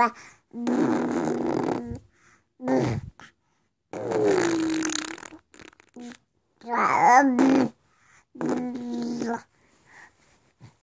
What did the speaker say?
Grab. Jualan.